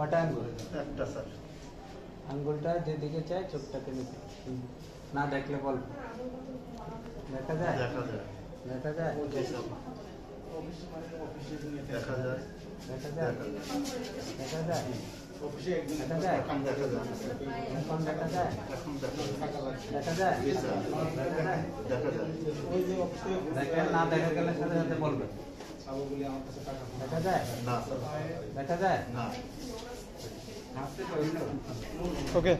কটা আঙ্গুল একটা স্যার আঙ্গুলটা যেদিকে চায় চোখটাকে নিতে না দেখলে বলব দেখা যায় দেখা যায় দেখা যায় দেখা যায় দেখা যায় দেখা যায় দেখা যায় এখন দেখা যায় এখন দেখা যায় এখন দেখা যায় দেখা যায় জি স্যার দেখা যায় দেখা যায় দেখেন না দেখা গেলে সাথে সাথে বলবেন দেখা যায় না স্যার দেখা যায় না 저게